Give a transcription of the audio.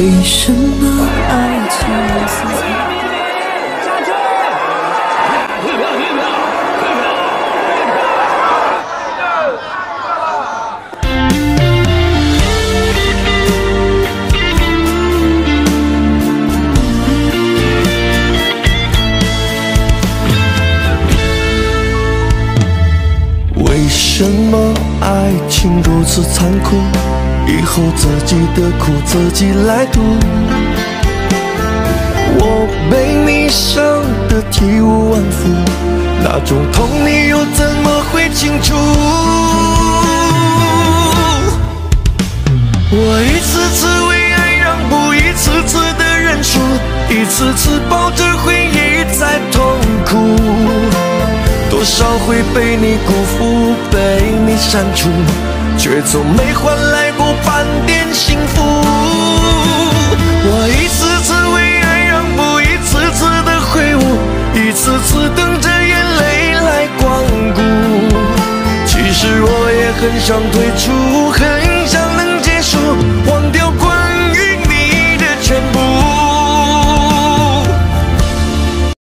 为什么爱情如此残酷？为什么爱情如此残酷？以后自己的苦自己来读。我被你伤得体无完肤，那种痛你又怎么会清楚？我一次次为爱让步，一次次的认输，一次次抱着回忆在痛苦。多少回被你辜负，被你删除，却从没换来死等着眼泪来光顾。其实我也很想退出，很